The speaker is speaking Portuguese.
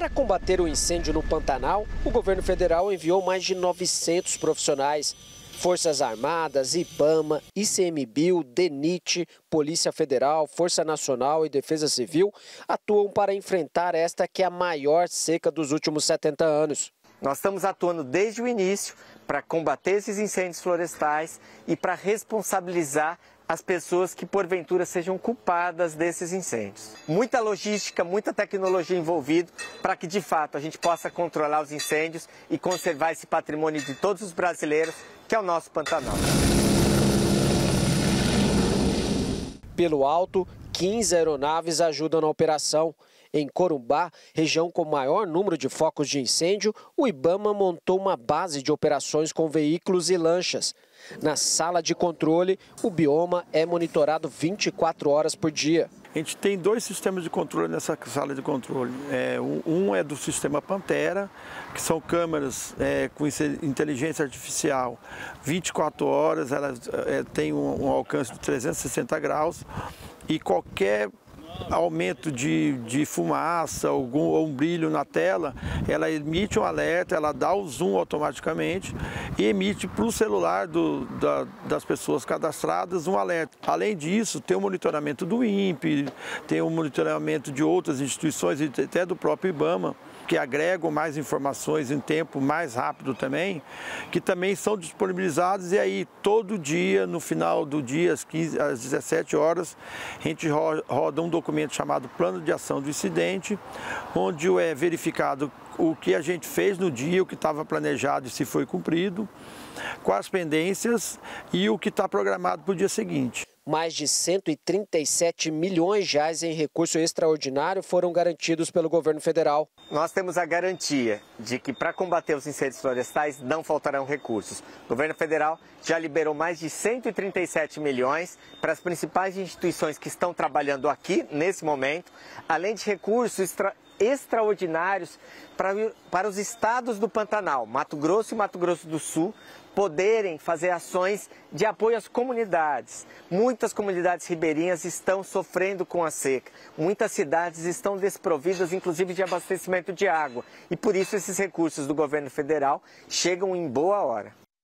Para combater o incêndio no Pantanal, o governo federal enviou mais de 900 profissionais. Forças Armadas, IBAMA, ICMBio, DENIT, Polícia Federal, Força Nacional e Defesa Civil atuam para enfrentar esta que é a maior seca dos últimos 70 anos. Nós estamos atuando desde o início para combater esses incêndios florestais e para responsabilizar as pessoas que porventura sejam culpadas desses incêndios. Muita logística, muita tecnologia envolvida para que de fato a gente possa controlar os incêndios e conservar esse patrimônio de todos os brasileiros, que é o nosso Pantanal. Pelo alto, 15 aeronaves ajudam na operação. Em Corumbá, região com maior número de focos de incêndio, o Ibama montou uma base de operações com veículos e lanchas. Na sala de controle, o bioma é monitorado 24 horas por dia. A gente tem dois sistemas de controle nessa sala de controle. É, um é do sistema Pantera, que são câmeras é, com inteligência artificial 24 horas, elas é, têm um, um alcance de 360 graus e qualquer aumento de, de fumaça algum, ou um brilho na tela, ela emite um alerta, ela dá o zoom automaticamente e emite para o celular do, da, das pessoas cadastradas um alerta. Além disso, tem o monitoramento do INPE, tem o monitoramento de outras instituições e até do próprio IBAMA que agregam mais informações em tempo mais rápido também, que também são disponibilizados e aí todo dia, no final do dia, às, 15, às 17 horas, a gente roda um documento chamado Plano de Ação do Incidente, onde é verificado o que a gente fez no dia, o que estava planejado e se foi cumprido, quais pendências e o que está programado para o dia seguinte mais de 137 milhões de reais em recurso extraordinário foram garantidos pelo governo federal. Nós temos a garantia de que para combater os incêndios florestais não faltarão recursos. O governo federal já liberou mais de 137 milhões para as principais instituições que estão trabalhando aqui nesse momento, além de recursos extra extraordinários para, para os estados do Pantanal, Mato Grosso e Mato Grosso do Sul, poderem fazer ações de apoio às comunidades. Muitas comunidades ribeirinhas estão sofrendo com a seca. Muitas cidades estão desprovidas, inclusive, de abastecimento de água. E por isso esses recursos do governo federal chegam em boa hora.